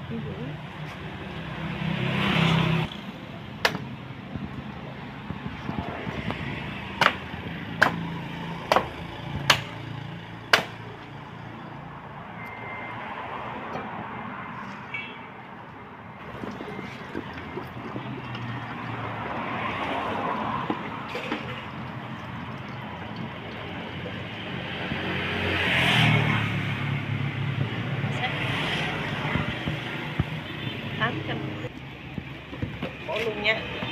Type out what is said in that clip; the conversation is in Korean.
가지고 800 bỏ luôn nha.